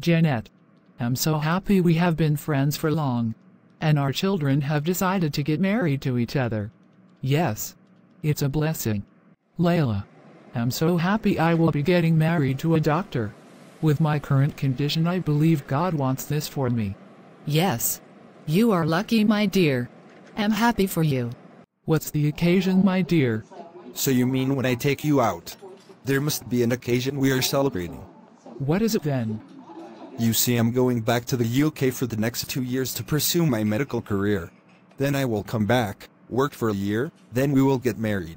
Janet. I'm so happy we have been friends for long. And our children have decided to get married to each other. Yes. It's a blessing. Layla. I'm so happy I will be getting married to a doctor. With my current condition, I believe God wants this for me. Yes. You are lucky, my dear. I'm happy for you. What's the occasion, my dear? So you mean when I take you out? There must be an occasion we are celebrating. What is it then? You see, I'm going back to the UK for the next two years to pursue my medical career. Then I will come back, work for a year, then we will get married.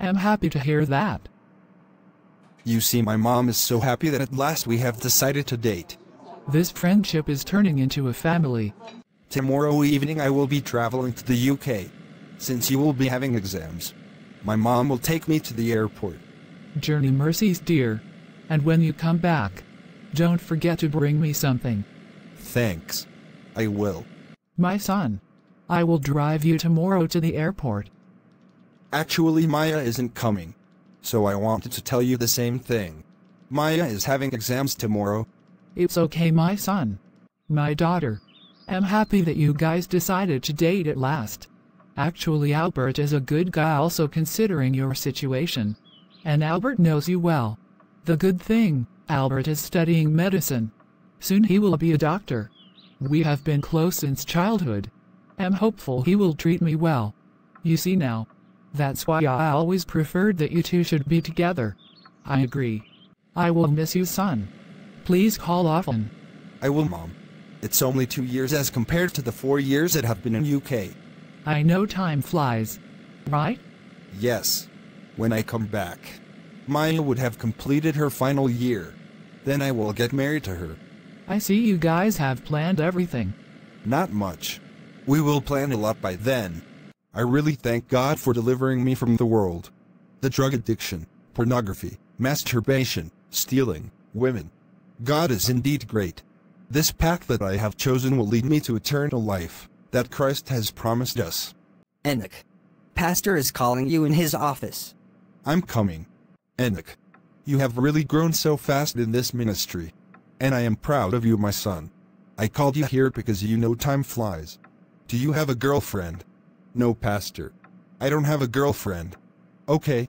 I'm happy to hear that. You see, my mom is so happy that at last we have decided to date. This friendship is turning into a family. Tomorrow evening I will be traveling to the UK. Since you will be having exams, my mom will take me to the airport. Journey mercies, dear. And when you come back, don't forget to bring me something. Thanks. I will. My son. I will drive you tomorrow to the airport. Actually, Maya isn't coming. So I wanted to tell you the same thing. Maya is having exams tomorrow. It's okay, my son. My daughter. I'm happy that you guys decided to date at last. Actually, Albert is a good guy, also considering your situation. And Albert knows you well. The good thing, Albert is studying medicine. Soon he will be a doctor. We have been close since childhood. I'm hopeful he will treat me well. You see now. That's why I always preferred that you two should be together. I agree. I will miss you, son. Please call often. I will, Mom. It's only two years as compared to the four years that have been in UK. I know time flies. Right? Yes. When I come back, Maya would have completed her final year. Then I will get married to her. I see you guys have planned everything. Not much. We will plan a lot by then. I really thank God for delivering me from the world. The drug addiction, pornography, masturbation, stealing, women. God is indeed great. This path that I have chosen will lead me to eternal life, that Christ has promised us. Enoch. Pastor is calling you in his office. I'm coming. Enoch. You have really grown so fast in this ministry. And I am proud of you, my son. I called you here because you know time flies. Do you have a girlfriend? No, Pastor. I don't have a girlfriend. Okay.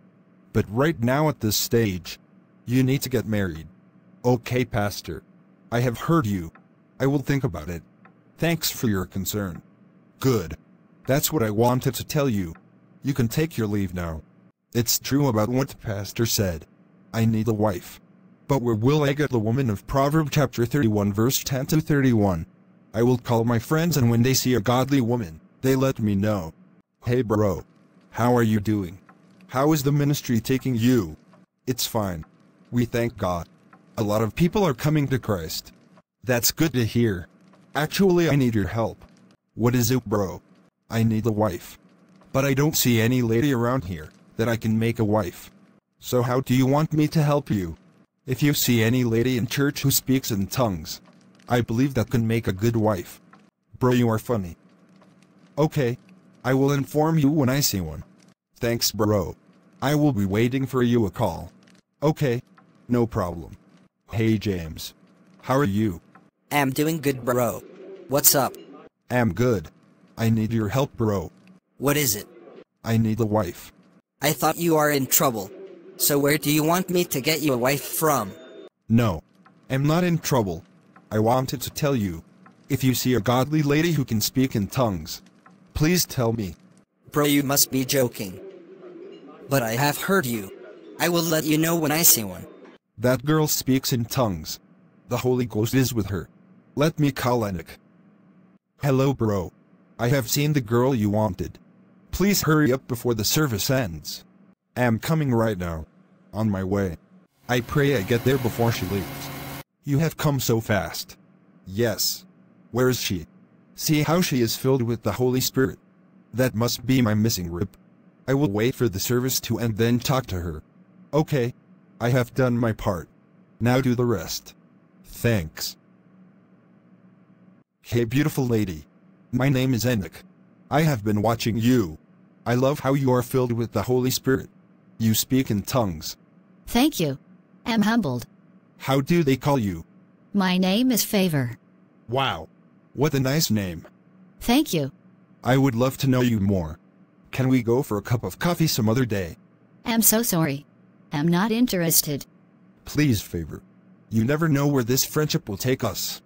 But right now at this stage, you need to get married. Okay, Pastor. I have heard you. I will think about it. Thanks for your concern. Good. That's what I wanted to tell you. You can take your leave now. It's true about what the pastor said. I need a wife. But where will I get the woman of Proverb chapter 31 verse 10 to 31? I will call my friends and when they see a godly woman, they let me know. Hey bro. How are you doing? How is the ministry taking you? It's fine. We thank God. A lot of people are coming to Christ. That's good to hear. Actually I need your help. What is it bro? I need a wife. But I don't see any lady around here that I can make a wife. So how do you want me to help you? If you see any lady in church who speaks in tongues, I believe that can make a good wife. Bro, you are funny. Okay. I will inform you when I see one. Thanks, bro. I will be waiting for you a call. Okay. No problem. Hey, James. How are you? I'm doing good, bro. What's up? I'm good. I need your help, bro. What is it? I need a wife. I thought you are in trouble. So where do you want me to get you a wife from? No. I'm not in trouble. I wanted to tell you. If you see a godly lady who can speak in tongues, please tell me. Bro, you must be joking. But I have heard you. I will let you know when I see one. That girl speaks in tongues. The Holy Ghost is with her. Let me call Enoch. Hello, bro. I have seen the girl you wanted. Please hurry up before the service ends. I'm coming right now. On my way. I pray I get there before she leaves. You have come so fast. Yes. Where is she? See how she is filled with the Holy Spirit. That must be my missing rib. I will wait for the service to end then talk to her. Okay. I have done my part. Now do the rest. Thanks. Hey beautiful lady. My name is Enoch. I have been watching you. I love how you are filled with the Holy Spirit. You speak in tongues. Thank you. I'm humbled. How do they call you? My name is Favor. Wow. What a nice name. Thank you. I would love to know you more. Can we go for a cup of coffee some other day? I'm so sorry. I'm not interested. Please, favor. You never know where this friendship will take us.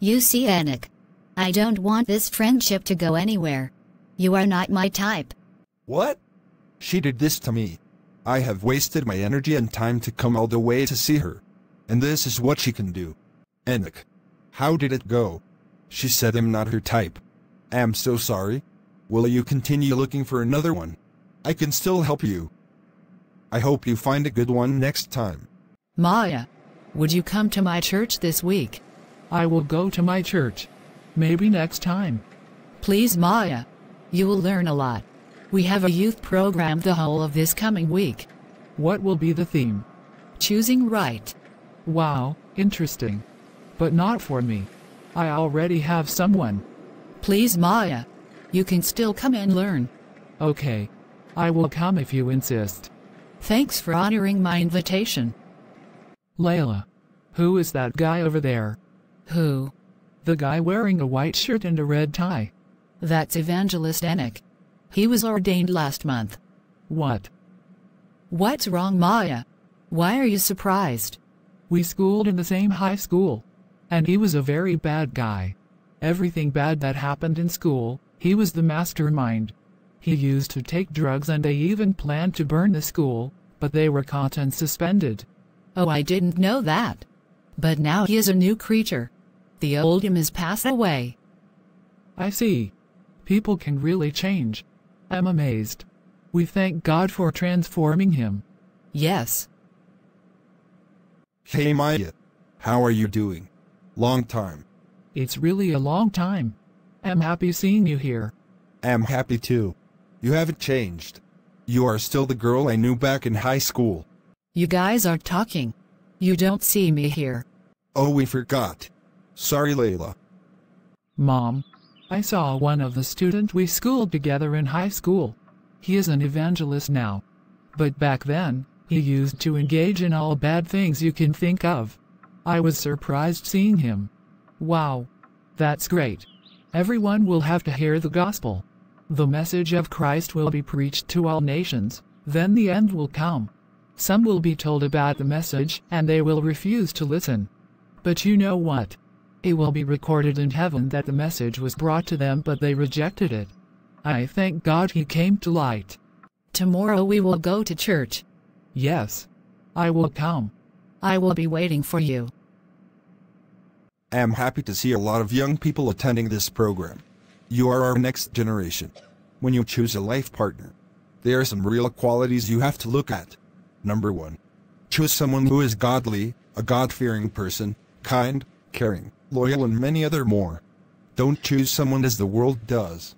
You see, Enoch. I don't want this friendship to go anywhere. You are not my type. What? She did this to me. I have wasted my energy and time to come all the way to see her. And this is what she can do. Enoch. How did it go? She said I'm not her type. I'm so sorry. Will you continue looking for another one? I can still help you. I hope you find a good one next time. Maya, would you come to my church this week? I will go to my church. Maybe next time. Please, Maya. You will learn a lot. We have a youth program the whole of this coming week. What will be the theme? Choosing right. Wow, interesting. But not for me. I already have someone. Please, Maya. You can still come and learn. Okay. I will come if you insist. Thanks for honoring my invitation. Layla. Who is that guy over there? Who? The guy wearing a white shirt and a red tie. That's Evangelist Enoch. He was ordained last month. What? What's wrong, Maya? Why are you surprised? We schooled in the same high school. And he was a very bad guy. Everything bad that happened in school, he was the mastermind. He used to take drugs and they even planned to burn the school, but they were caught and suspended. Oh, I didn't know that. But now he is a new creature. The old him has passed away. I see. People can really change. I'm amazed. We thank God for transforming him. Yes. Hey Maya. How are you doing? Long time. It's really a long time. I'm happy seeing you here. I'm happy too. You haven't changed. You are still the girl I knew back in high school. You guys are talking. You don't see me here. Oh, we forgot. Sorry, Layla. Mom, I saw one of the students we schooled together in high school. He is an evangelist now. But back then, he used to engage in all bad things you can think of. I was surprised seeing him. Wow. That's great. Everyone will have to hear the gospel. The message of Christ will be preached to all nations, then the end will come. Some will be told about the message and they will refuse to listen. But you know what? It will be recorded in heaven that the message was brought to them but they rejected it. I thank God he came to light. Tomorrow we will go to church. Yes. I will come. I will be waiting for you. I am happy to see a lot of young people attending this program. You are our next generation. When you choose a life partner, there are some real qualities you have to look at. Number one, choose someone who is godly, a God fearing person, kind, caring, loyal, and many other more. Don't choose someone as the world does.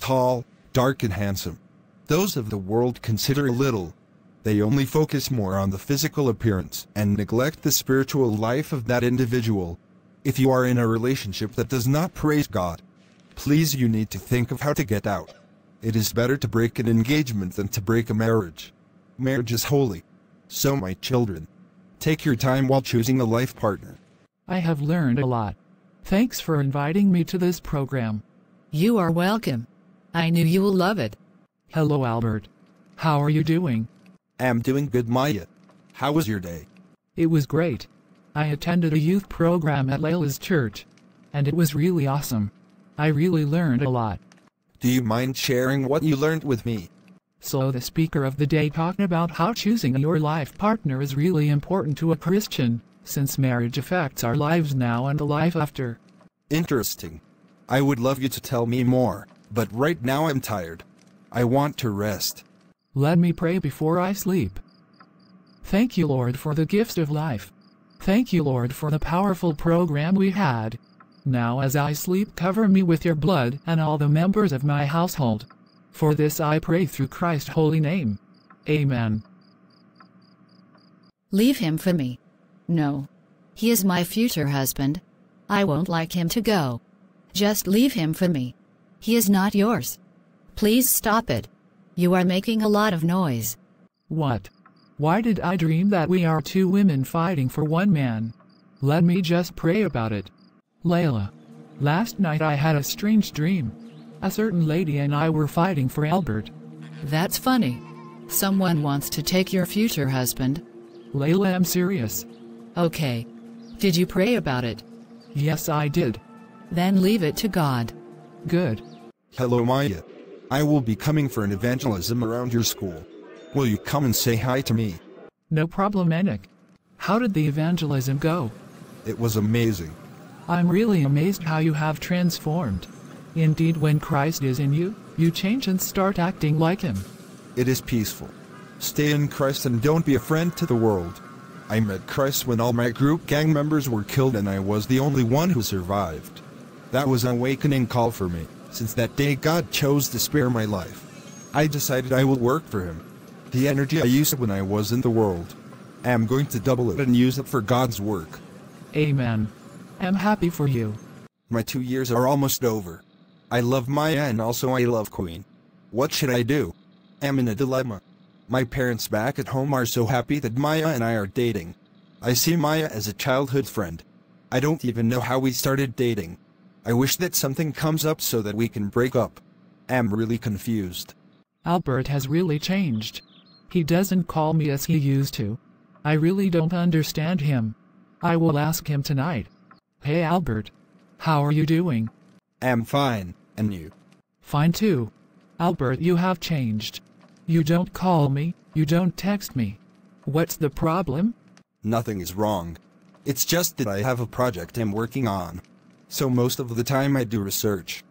Tall, dark, and handsome. Those of the world consider a little. They only focus more on the physical appearance and neglect the spiritual life of that individual. If you are in a relationship that does not praise God, please you need to think of how to get out. It is better to break an engagement than to break a marriage. Marriage is holy. So my children, take your time while choosing a life partner. I have learned a lot. Thanks for inviting me to this program. You are welcome. I knew you will love it. Hello, Albert. How are you doing? I'm doing good, Maya. How was your day? It was great. I attended a youth program at Layla's church, and it was really awesome. I really learned a lot. Do you mind sharing what you learned with me? So the speaker of the day talked about how choosing your life partner is really important to a Christian, since marriage affects our lives now and the life after. Interesting. I would love you to tell me more, but right now I'm tired. I want to rest. Let me pray before I sleep. Thank you, Lord, for the gift of life. Thank you, Lord, for the powerful program we had. Now, as I sleep, cover me with your blood and all the members of my household. For this I pray through Christ's holy name. Amen. Leave him for me. No. He is my future husband. I won't like him to go. Just leave him for me. He is not yours. Please stop it. You are making a lot of noise. What? Why did I dream that we are two women fighting for one man? Let me just pray about it. Layla. Last night I had a strange dream. A certain lady and I were fighting for Albert. That's funny. Someone wants to take your future husband. Layla, I'm serious. Okay. Did you pray about it? Yes, I did. Then leave it to God. Good. Hello, Maya. I will be coming for an evangelism around your school. Will you come and say hi to me? No problem, Enoch. How did the evangelism go? It was amazing. I'm really amazed how you have transformed. Indeed, when Christ is in you, you change and start acting like Him. It is peaceful. Stay in Christ and don't be a friend to the world. I met Christ when all my group gang members were killed and I was the only one who survived. That was an awakening call for me. Since that day God chose to spare my life. I decided I will work for him. The energy I used when I was in the world. I am going to double it and use it for God's work. Amen. I'm happy for you. My two years are almost over. I love Maya and also I love Queen. What should I do? I'm in a dilemma. My parents back at home are so happy that Maya and I are dating. I see Maya as a childhood friend. I don't even know how we started dating. I wish that something comes up so that we can break up. I'm really confused. Albert has really changed. He doesn't call me as he used to. I really don't understand him. I will ask him tonight. Hey Albert. How are you doing? I'm fine, and you? Fine too. Albert, you have changed. You don't call me, you don't text me. What's the problem? Nothing is wrong. It's just that I have a project I'm working on. So most of the time I do research.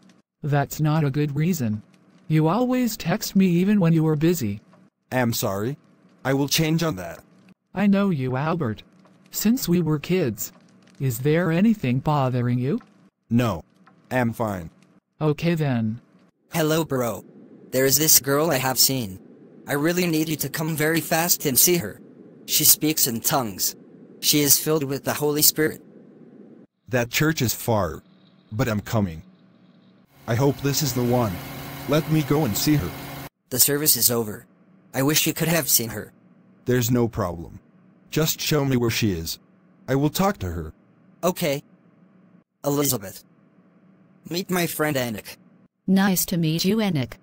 That's not a good reason. You always text me even when you are busy. I'm sorry. I will change on that. I know you, Albert. Since we were kids. Is there anything bothering you? No. I'm fine. Okay then. Hello, bro. There is this girl I have seen. I really need you to come very fast and see her. She speaks in tongues. She is filled with the Holy Spirit. That church is far. But I'm coming. I hope this is the one. Let me go and see her. The service is over. I wish you could have seen her. There's no problem. Just show me where she is. I will talk to her. Okay. Elizabeth. Meet my friend Enoch. Nice to meet you, Enoch.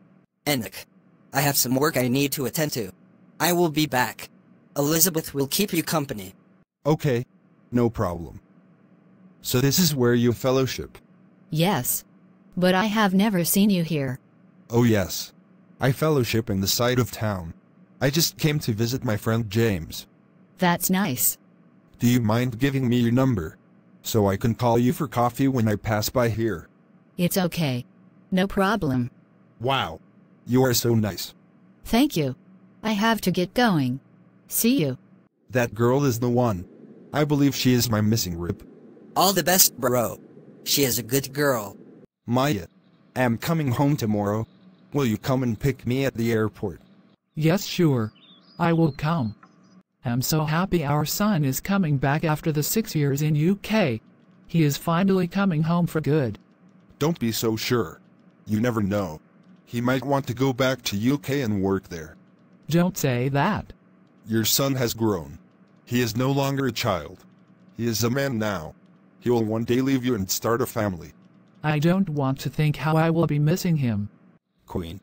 Enoch. I have some work I need to attend to. I will be back. Elizabeth will keep you company. Okay. No problem. So this is where you fellowship. Yes. But I have never seen you here. Oh yes. I fellowship in the side of town. I just came to visit my friend James. That's nice. Do you mind giving me your number? So I can call you for coffee when I pass by here. It's okay. No problem. Wow. You are so nice. Thank you. I have to get going. See you. That girl is the one. I believe she is my missing rib. All the best, bro. She is a good girl. Maya. I'm coming home tomorrow. Will you come and pick me at the airport? Yes, sure. I will come. I'm so happy our son is coming back after the six years in UK. He is finally coming home for good. Don't be so sure. You never know. He might want to go back to UK and work there. Don't say that. Your son has grown. He is no longer a child. He is a man now. He will one day leave you and start a family. I don't want to think how I will be missing him. Queen.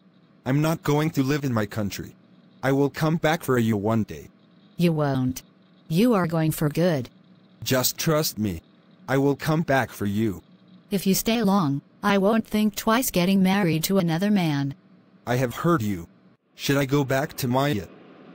I'm not going to live in my country. I will come back for you one day. You won't. You are going for good. Just trust me. I will come back for you. If you stay long, I won't think twice getting married to another man. I have heard you. Should I go back to Maya?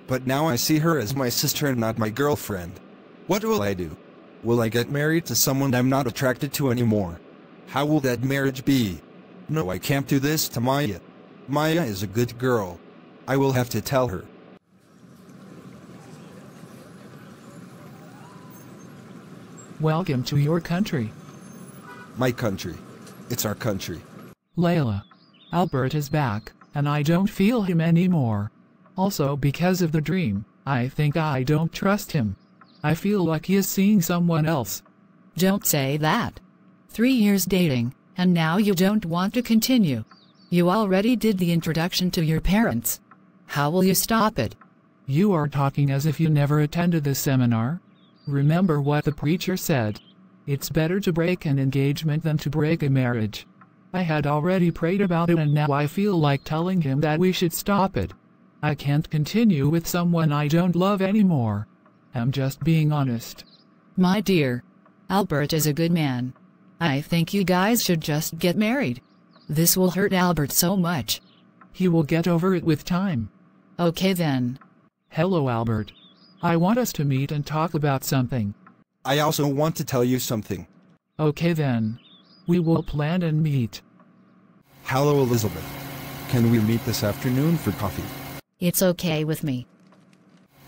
But now I see her as my sister and not my girlfriend. What will I do? Will I get married to someone I'm not attracted to anymore? How will that marriage be? No, I can't do this to Maya. Maya is a good girl. I will have to tell her. Welcome to your country. My country. It's our country. Layla. Albert is back, and I don't feel him anymore. Also because of the dream, I think I don't trust him. I feel like he is seeing someone else. Don't say that. Three years dating, and now you don't want to continue. You already did the introduction to your parents. How will you stop it? You are talking as if you never attended this seminar. Remember what the preacher said. It's better to break an engagement than to break a marriage. I had already prayed about it and now I feel like telling him that we should stop it. I can't continue with someone I don't love anymore. I'm just being honest. My dear, Albert is a good man. I think you guys should just get married. This will hurt Albert so much. He will get over it with time. Okay then. Hello, Albert. I want us to meet and talk about something. I also want to tell you something. Okay then. We will plan and meet. Hello, Elizabeth. Can we meet this afternoon for coffee? It's okay with me.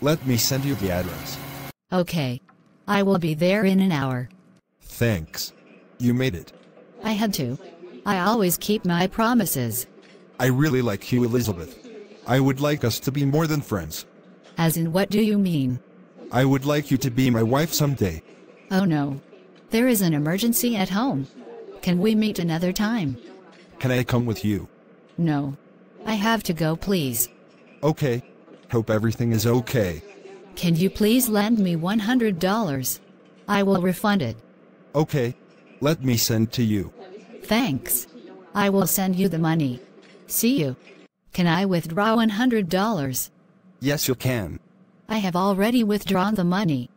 Let me send you the address. Okay. I will be there in an hour. Thanks. You made it. I had to. I always keep my promises. I really like you, Elizabeth. I would like us to be more than friends. As in, what do you mean? I would like you to be my wife someday. Oh no. There is an emergency at home. Can we meet another time? Can I come with you? No. I have to go, please. Okay. Hope everything is okay. Can you please lend me $100? I will refund it. Okay. Let me send to you. Thanks. I will send you the money. See you. Can I withdraw $100? Yes, you can. I have already withdrawn the money.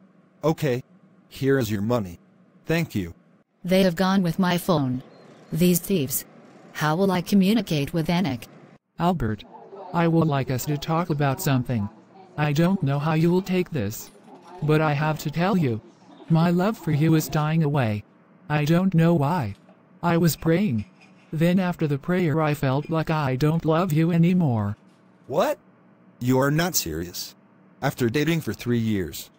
Okay. Here is your money. Thank you. They have gone with my phone. These thieves. How will I communicate with Enoch? Albert, I would like us to talk about something. I don't know how you will take this. But I have to tell you. My love for you is dying away. I don't know why. I was praying. Then after the prayer I felt like I don't love you anymore. What? You are not serious. After dating for three years.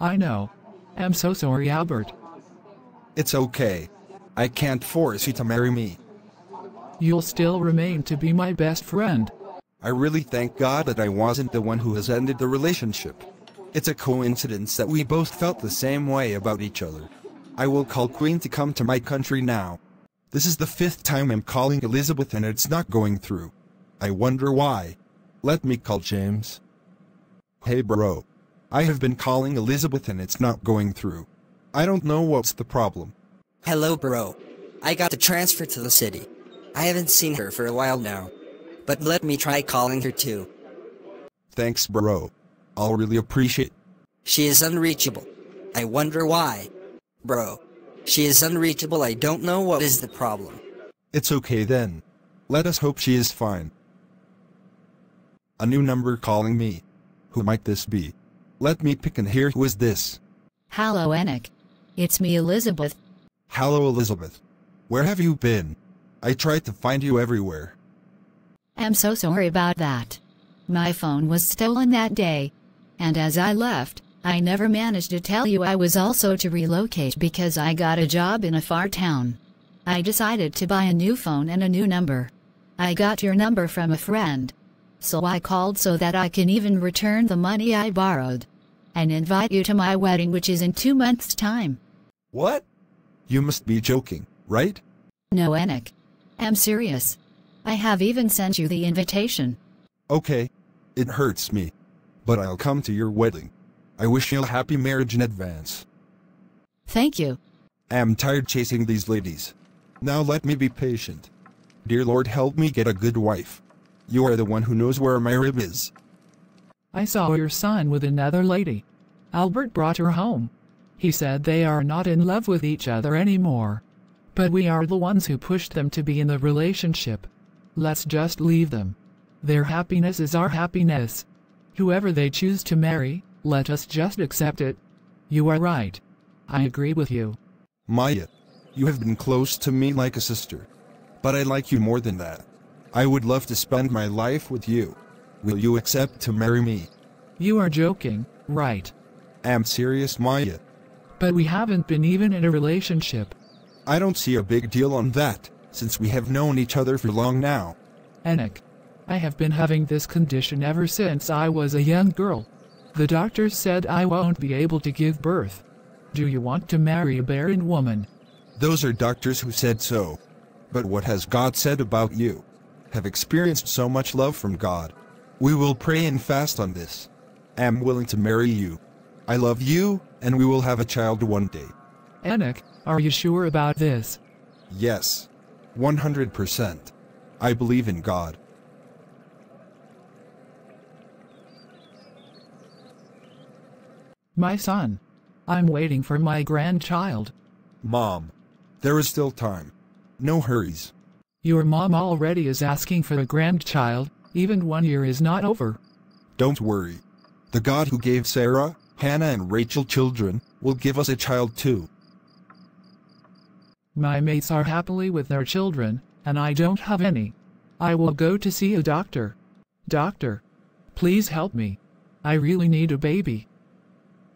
I know. I'm so sorry, Albert. It's okay. I can't force you to marry me. You'll still remain to be my best friend. I really thank God that I wasn't the one who has ended the relationship. It's a coincidence that we both felt the same way about each other. I will call Queen to come to my country now. This is the fifth time I'm calling Elizabeth and it's not going through. I wonder why. Let me call James. Hey bro. I have been calling Elizabeth and it's not going through. I don't know what's the problem. Hello, bro. I got the transfer to the city. I haven't seen her for a while now. But let me try calling her too. Thanks bro. I'll really appreciate. She is unreachable. I wonder why. Bro. She is unreachable. I don't know what is the problem. It's okay then. Let us hope she is fine. A new number calling me. Who might this be? Let me pick and hear who is this. Hello, Enoch. It's me, Elizabeth. Hello Elizabeth. Where have you been? I tried to find you everywhere. I'm so sorry about that. My phone was stolen that day. And as I left, I never managed to tell you I was also to relocate because I got a job in a far town. I decided to buy a new phone and a new number. I got your number from a friend. So I called so that I can even return the money I borrowed. And invite you to my wedding which is in two months' time. What? You must be joking, right? No, Enoch. I'm serious. I have even sent you the invitation. Okay. It hurts me. But I'll come to your wedding. I wish you a happy marriage in advance. Thank you. I'm tired chasing these ladies. Now let me be patient. Dear Lord help me get a good wife. You are the one who knows where my rib is. I saw your son with another lady. Albert brought her home. He said they are not in love with each other anymore. But we are the ones who pushed them to be in the relationship. Let's just leave them. Their happiness is our happiness. Whoever they choose to marry, let us just accept it. You are right. I agree with you. Maya, you have been close to me like a sister. But I like you more than that. I would love to spend my life with you. Will you accept to marry me? You are joking, right? I'm serious, Maya. But we haven't been even in a relationship. I don't see a big deal on that, since we have known each other for long now. Enoch. I have been having this condition ever since I was a young girl. The doctors said I won't be able to give birth. Do you want to marry a barren woman? Those are doctors who said so. But what has God said about you? Have experienced so much love from God. We will pray and fast on this. I Am willing to marry you. I love you, and we will have a child one day. Enoch, are you sure about this? Yes. 100%. I believe in God. My son. I'm waiting for my grandchild. Mom. There is still time. No hurries. Your mom already is asking for a grandchild, even one year is not over. Don't worry. The God who gave Sarah, Hannah, and Rachel children will give us a child too. My mates are happily with their children, and I don't have any. I will go to see a doctor. Doctor, please help me. I really need a baby.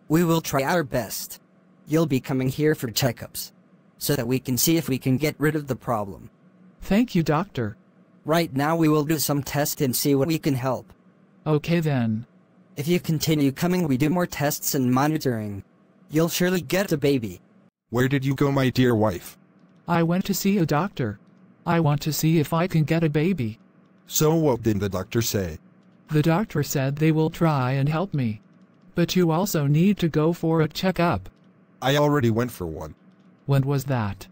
We will try our best. You'll be coming here for checkups. So that we can see if we can get rid of the problem. Thank you, doctor. Right now we will do some tests and see what we can help. Okay then. If you continue coming we do more tests and monitoring. You'll surely get a baby. Where did you go, my dear wife? I went to see a doctor. I want to see if I can get a baby. So what did the doctor say? The doctor said they will try and help me. But you also need to go for a checkup. I already went for one. When was that?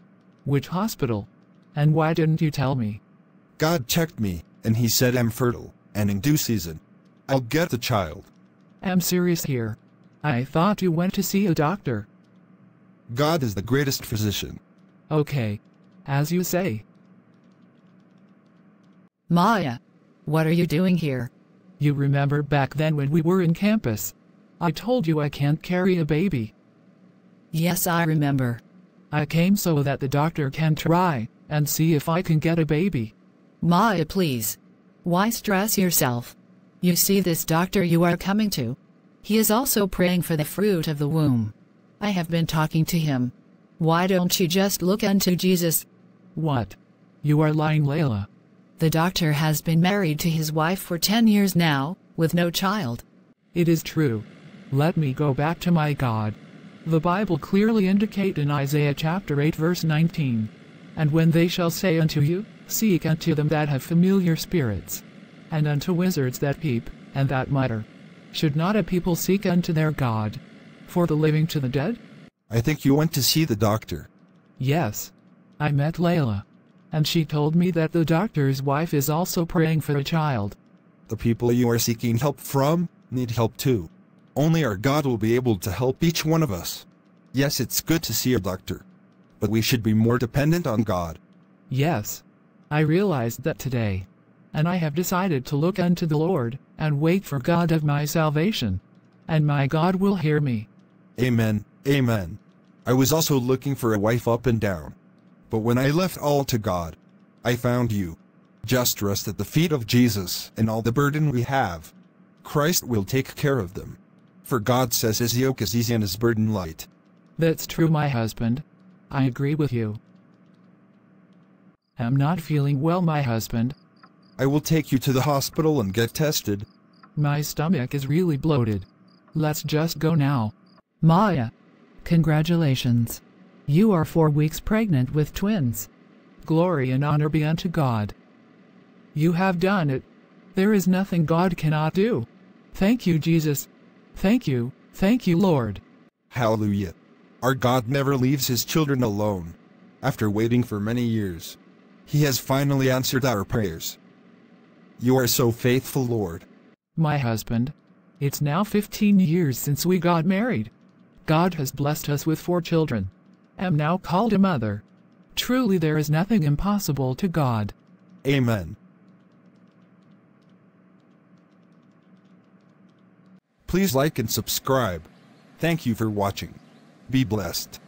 Which hospital? And why didn't you tell me? God checked me, and he said I'm fertile, and in due season, I'll get the child. I'm serious here. I thought you went to see a doctor. God is the greatest physician. Okay. As you say. Maya, what are you doing here? You remember back then when we were in campus? I told you I can't carry a baby. Yes, I remember. I came so that the doctor can try and see if I can get a baby. Maya, please. Why stress yourself? You see this doctor you are coming to? He is also praying for the fruit of the womb. I have been talking to him. Why don't you just look unto Jesus? What? You are lying, Layla. The doctor has been married to his wife for 10 years now, with no child. It is true. Let me go back to my God. The Bible clearly indicate in Isaiah chapter 8 verse 19. And when they shall say unto you, Seek unto them that have familiar spirits, and unto wizards that peep, and that mutter. Should not a people seek unto their God? For the living to the dead? I think you went to see the doctor. Yes. I met Layla. And she told me that the doctor's wife is also praying for a child. The people you are seeking help from need help too. Only our God will be able to help each one of us. Yes, it's good to see a doctor. But we should be more dependent on God. Yes. I realized that today. And I have decided to look unto the Lord, and wait for God of my salvation. And my God will hear me. Amen, amen. I was also looking for a wife up and down. But when I left all to God, I found you. Just rest at the feet of Jesus and all the burden we have. Christ will take care of them. For God says his yoke is easy and his burden light. That's true, my husband. I agree with you. I'm not feeling well, my husband. I will take you to the hospital and get tested. My stomach is really bloated. Let's just go now. Maya, Congratulations. You are four weeks pregnant with twins. Glory and honor be unto God. You have done it. There is nothing God cannot do. Thank you, Jesus. Thank you, thank you, Lord. Hallelujah. Our God never leaves his children alone. After waiting for many years, he has finally answered our prayers. You are so faithful, Lord. My husband. It's now 15 years since we got married. God has blessed us with four children. Am now called a mother. Truly there is nothing impossible to God. Amen. Please like and subscribe. Thank you for watching. Be blessed.